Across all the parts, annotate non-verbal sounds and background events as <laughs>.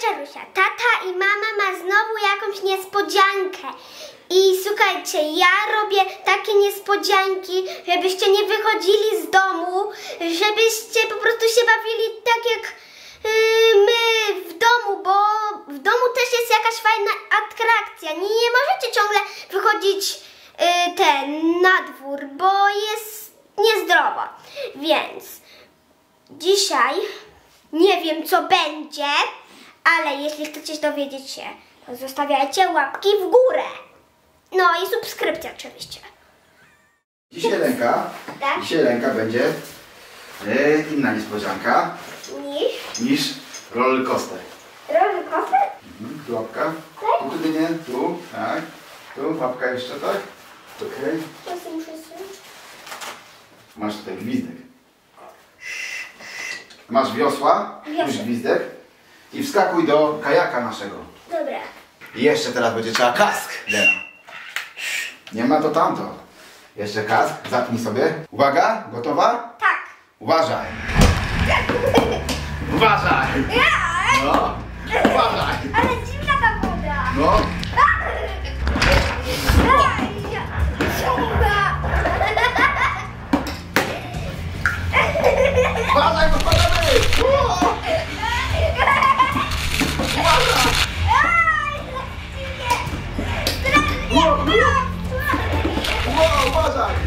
Czarusia, tata i mama ma znowu jakąś niespodziankę. I słuchajcie, ja robię takie niespodzianki, żebyście nie wychodzili z domu, żebyście po prostu się bawili tak jak yy, my w domu, bo w domu też jest jakaś fajna atrakcja. Nie, nie możecie ciągle wychodzić yy, ten na dwór, bo jest niezdrowo. Więc dzisiaj nie wiem co będzie, ale jeśli chcecie dowiedzieć się, to zostawiajcie łapki w górę. No i subskrypcja oczywiście. Dzisiaj Lenka, Tak. dzisiaj Lenka będzie e, inna niespodzianka Niż niż roller coaster. roller coaster? Mhm, tu łapka, Tak. tu, nie, tu, tak, tu łapka jeszcze, tak, okej. Zjąć. Masz tutaj gwizdek. Masz wiosła, Wiosło. już gwizdek i wskakuj do kajaka naszego. Dobra. I jeszcze teraz będzie trzeba kask, Lena. Nie ma to tamto. Jeszcze kask, zapnij sobie. Uwaga, gotowa? Tak. Uważaj. <laughs> Uważaj. No,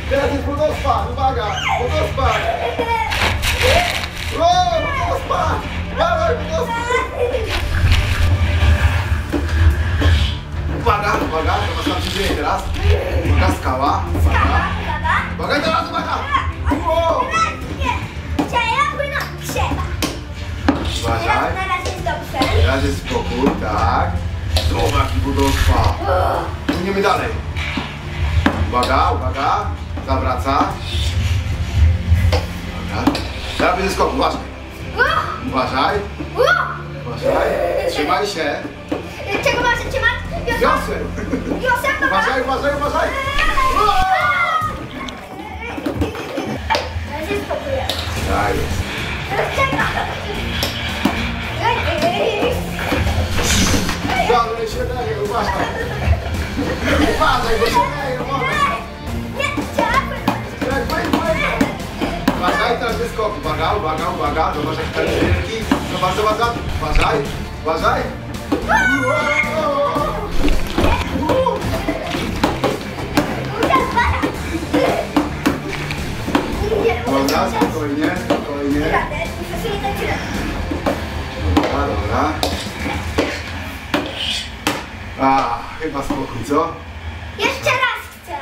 uważaj. Teraz jest wodospad, uwaga, wodospad. O, wodospad. Uważaj, wodospad. Uwaga, uwaga, zobacz tam się dzieje teraz. Uwaga, skała. Uwaga. Baba? Uwaga, i teraz uwaga. O, Nie. Trzeba płynąć. Trzeba. Uważaj. Teraz na razie jest dobrze. Teraz jest spokój, tak. Zobacz, jaki wodospad. Płyniemy dalej. Uwaga, uwaga. Zawraca. Uwaga. Teraz będzie skok, uważaj. Uważaj, uważaj. Trzymaj się. Czego masz trzymać? Wiosłem. Dobra? Uważaj, uważaj, uważaj. Na razie spokój. Tak jest. Się leje, uważaj. Uważaj, bo się Uwaga, uwaga, uwaga. Zobacz jak wielki. Zobacz, zobacz, zobacz. Uważaj, uważaj. Dobra, spokojnie, spokojnie. Dobra, dobra. A, chyba spokój, co? Jeszcze raz chcę.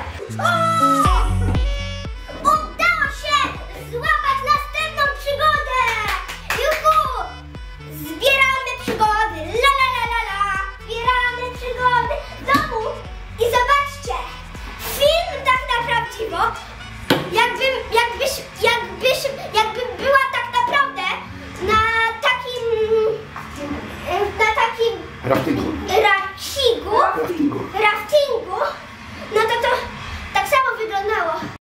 ってんの？